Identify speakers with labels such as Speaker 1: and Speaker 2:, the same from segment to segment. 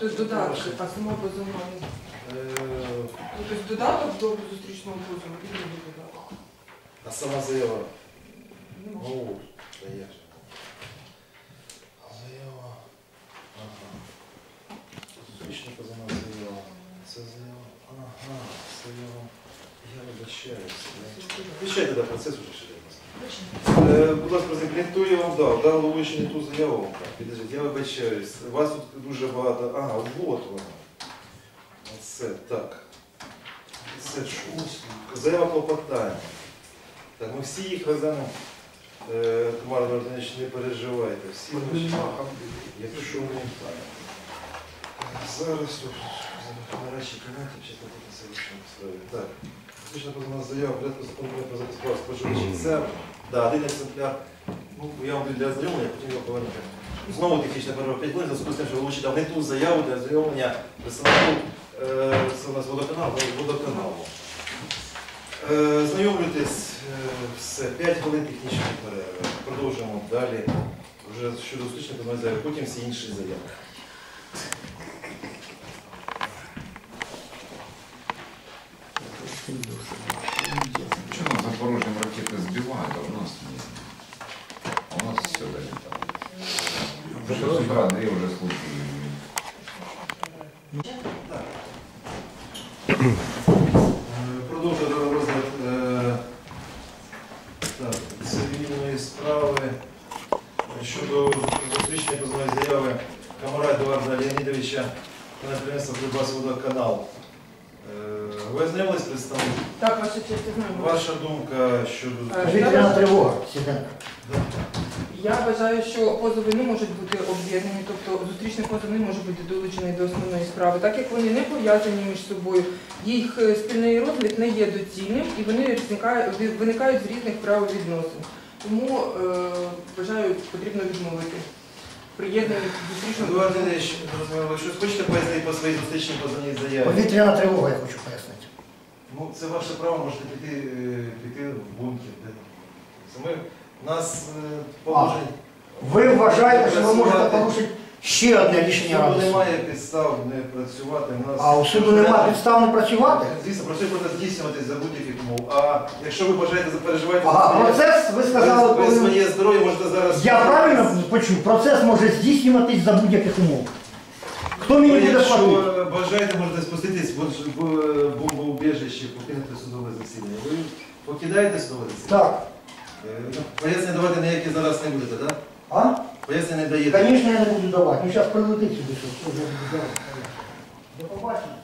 Speaker 1: тобто додатки, а.
Speaker 2: Е,
Speaker 1: Ну, тобто додаток до зустрічного позову і другий додаток.
Speaker 2: А сама заява. Ну, даєш. Заява. Ага. Зустрічна позовна заява. Це заява. Ага, заява. Я вибачаюся. Вибачайте, да, процес уже ще Будь ласка, хто я вам дав? Дав ви ще не ту заяву. Підождіть, я вибачаюсь. У вас тут дуже багато. Ага, от вона. Оце, так. Це щось. Заява клопотання. Так, ми всі їх розглянемо. Е, Тамара Володимирович, не переживайте. Всі наші. Якщо ми зараз тут нарешті канаті, чи тут совершенно справі. Так. Фактично позовна заява, порядку закону про споживачів. Це, да, один екземпляр. Ну, я вам для ознайомлення, потім його повернути. Знову технічна перерва 5 хвилин, зв'язку з тим, що вилучити не ту заяву для ознайомлення представнику, е, це у водоканалу. Е, Знайомлюйтесь, е, все, 5 хвилин технічної перерви. Продовжимо далі. Вже щодо зустрічної позовної заяви, потім всі інші заяви.
Speaker 3: Что Что с утра две уже служили.
Speaker 2: Е, Продовжуємо розгляд е, так, цивільної справи щодо зустрічної позовної заяви Камара Едуарда Леонідовича на підприємство Прибас водоканал. Е, Ви ознайомились представник?
Speaker 1: Так, ваша честь, я знаю.
Speaker 2: Ваша думка щодо
Speaker 1: Е,
Speaker 4: Повітряна тривога, Сіденко.
Speaker 1: Я вважаю, що позови не можуть бути об'єднані, тобто зустрічний позов не може бути долучений до основної справи, так як вони не пов'язані між собою, їх е, спільний розгляд не є доцільним і вони виникають, виникають з різних правовідносин. Тому е, вважаю, потрібно відмовити приєднані зустрічного
Speaker 2: ви щось хочете пояснити по своїй зустрічній позовній заяві?
Speaker 4: Повітряна тривога, я хочу пояснити.
Speaker 2: Ну, це ваше право, можете піти, е, піти в бункер. де. Це Нас е, положень.
Speaker 4: Ви вважаєте, що ви можете порушити ще одне рішення
Speaker 2: Суду
Speaker 4: ради?
Speaker 2: немає підстав не працювати. У нас
Speaker 4: А у суду немає підстав не працювати?
Speaker 2: Звісно, працює проти здійснюватись за будь-яких умов. А якщо ви бажаєте запереживати
Speaker 4: Ага, процес, ви сказали,
Speaker 2: ви, своє здоров'я можете зараз.
Speaker 4: Я правильно почув? Процес може здійснюватись за будь-яких умов. Хто
Speaker 2: Ви,
Speaker 4: мені буде
Speaker 2: якщо
Speaker 4: платити?
Speaker 2: бажаєте, можете спуститись в в бомбоубіжище, покинути судове засідання. Ви покидаєте судове засідання?
Speaker 4: Так.
Speaker 2: Пояснення давати ніякі зараз не будете, так?
Speaker 4: А?
Speaker 2: Пояснення не даєте.
Speaker 4: Звісно, я не буду давати. Ну, зараз прилетить сюди, що вже буде давати. До побачення.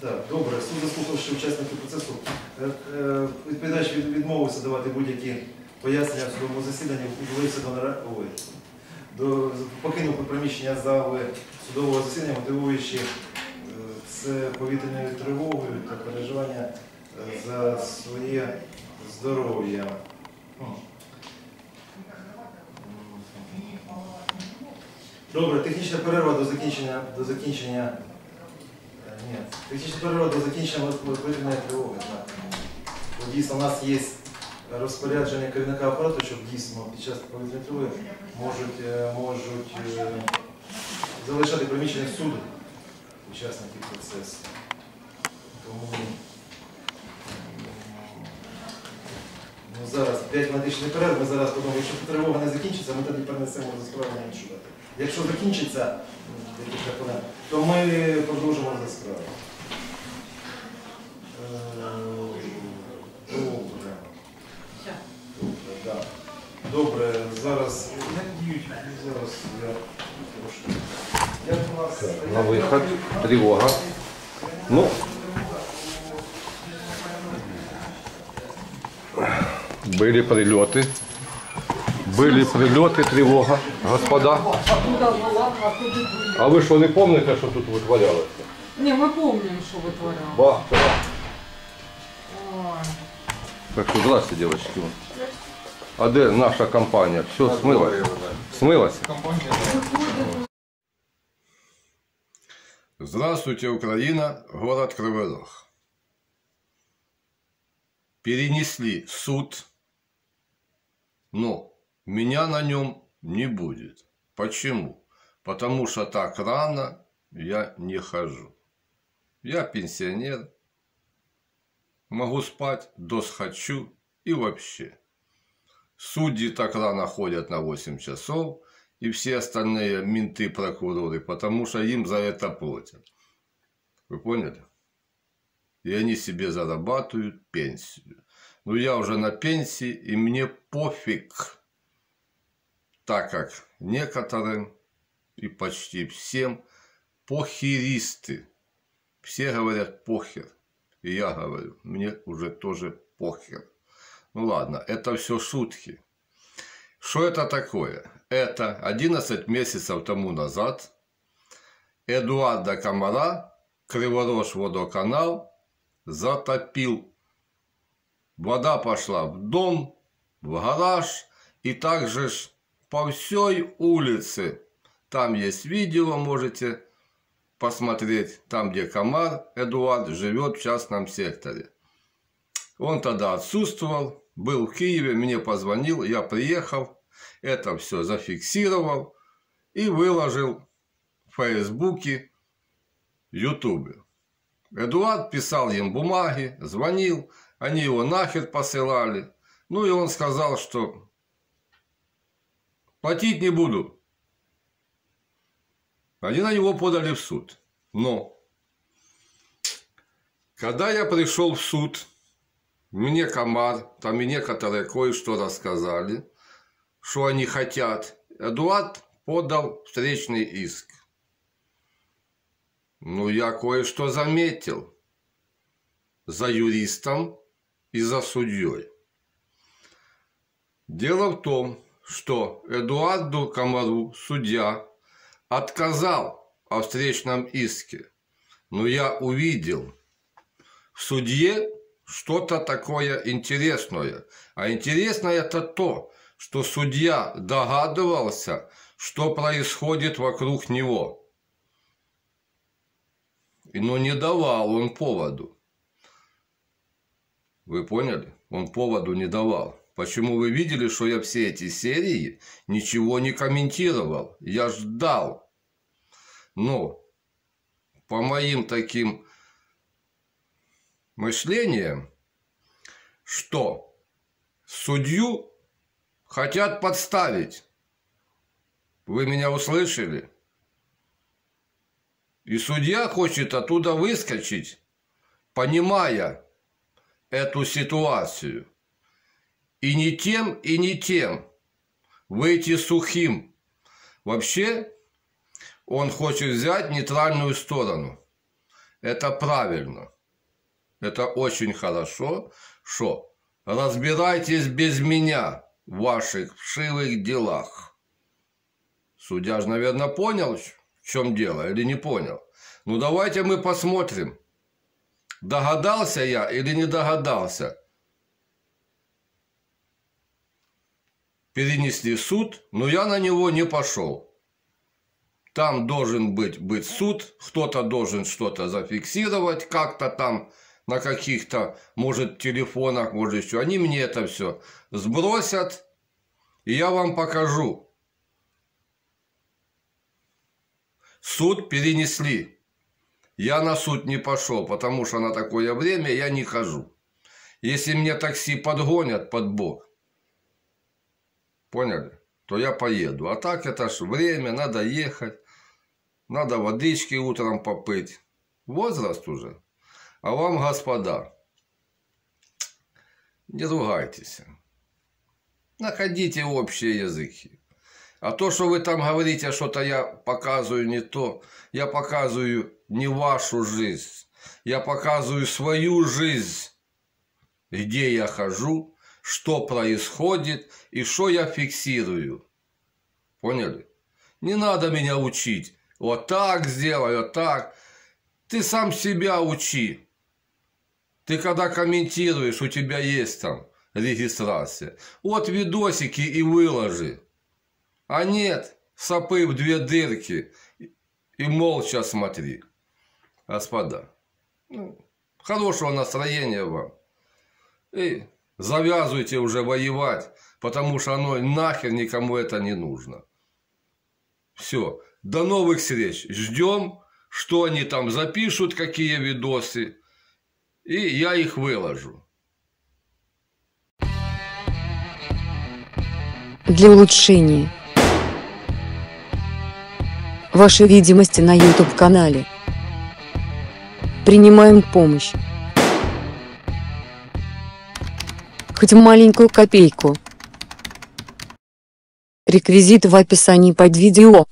Speaker 2: Так, добре, суд заслухавши учасників процесу, е, е, відповідач від- відмовився давати будь-які пояснення в судовому засіданні, ухилився до нара- ой, до покинув приміщення зали судового засідання, мотивуючи е, це повітряною тривогою та переживання е, за своє здоров'я. Добре, технічна перерва до закінчення до закінчення. Е, Ні, технічна перерва до закінчення повітряної тривоги. Так. Бо Дійсно, у нас є розпорядження керівника апарату, щоб дійсно під час повітряної тривоги можуть, е, можуть е, залишати приміщення суду учасників процесу. Тому ну, зараз 5 медичних перерв, ми зараз подумаємо, якщо тривога не закінчиться, ми тоді перенесемо до справи на іншу. Якщо закінчиться хвилин, то ми продовжимо за справу. Е, Добре. Добре. Зараз. Зараз я трошки. Як у нас
Speaker 5: На выход. Тревога. Ну, были прилеты. Были прилеты, тревога, господа. А вы что, не помните, что тут вытворялось?
Speaker 6: Ні, ми пам'ятаємо, що витворяли.
Speaker 5: Бах, бах.
Speaker 6: Ой.
Speaker 5: Так что, здрасте, девочки. А где наша компания? Все, смылась? Смылась? Здравствуйте, Украина, город Кривой Рог. Перенесли суд, но меня на нем не будет. Почему? Потому что так рано я не хожу. Я пенсионер, могу спать досхочу и вообще. Судьи так рано ходят на 8 часов, и все остальные менты, прокуроры, потому что им за это платят. Вы поняли? И они себе зарабатывают пенсию. Но я уже на пенсии, и мне пофиг, так как некоторым и почти всем похеристы. Все говорят похер. И я говорю, мне уже тоже похер. Ну ладно, это все шутки. Что это такое? Это 11 месяцев тому назад Эдуарда Комара, Криворож водоканал, затопил. Вода пошла в дом, в гараж и также ж по всей улице. Там есть видео, можете посмотреть, там, где Комар Эдуард живет в частном секторе. Он тогда отсутствовал, был в Киеве, мне позвонил, я приехал, это все зафиксировал и выложил в Фейсбуке, Ютубе. Эдуард писал им бумаги, звонил, они его нахер посылали. Ну и он сказал, что платить не буду. Они на него подали в суд. Но когда я пришел в суд, мне комар, там и некоторые кое-что рассказали, что они хотят. Эдуард подал встречный иск. Ну, я кое-что заметил за юристом и за судьей. Дело в том, что Эдуарду Комару судья отказал о встречном иске. Но я увидел в судье что-то такое интересное. А интересное это то, что судья догадывался, что происходит вокруг него. Но не давал он поводу. Вы поняли? Он поводу не давал. Почему вы видели, что я все эти серии ничего не комментировал? Я ждал. Но по моим таким мышлениям, что судью хотят подставить. Вы меня услышали? И судья хочет оттуда выскочить, понимая эту ситуацию. И не тем, и не тем. Выйти сухим. Вообще, он хочет взять нейтральную сторону. Это правильно. Это очень хорошо, что разбирайтесь без меня в ваших вшивых делах. Судья же, наверное, понял, в чем дело, или не понял. Ну, давайте мы посмотрим, догадался я или не догадался. Перенесли суд, но я на него не пошел. Там должен быть, быть суд, кто-то должен что-то зафиксировать, как-то там на каких-то, может, телефонах, может, еще. Они мне это все сбросят, и я вам покажу. Суд перенесли. Я на суд не пошел, потому что на такое время я не хожу. Если мне такси подгонят под бок, поняли, то я поеду. А так это ж время, надо ехать, надо водички утром попыть. Возраст уже. А вам, господа, не ругайтесь. Находите общие языки. А то, что вы там говорите, что-то я показываю не то, я показываю не вашу жизнь, я показываю свою жизнь, где я хожу, что происходит и что я фиксирую. Поняли? Не надо меня учить. Вот так сделай, вот так. Ты сам себя учи. Ты когда комментируешь, у тебя есть там регистрация. Вот видосики и выложи. А нет, сопы в две дырки и молча смотри. Господа, ну, хорошего настроения вам. И завязывайте уже воевать, потому что оно нахер никому это не нужно. Все, до новых встреч. Ждем что они там запишут, какие видосы, и я их выложу.
Speaker 7: для улучшения вашей видимости на YouTube-канале. Принимаем помощь. Хоть маленькую копейку. Реквизиты в описании под видео.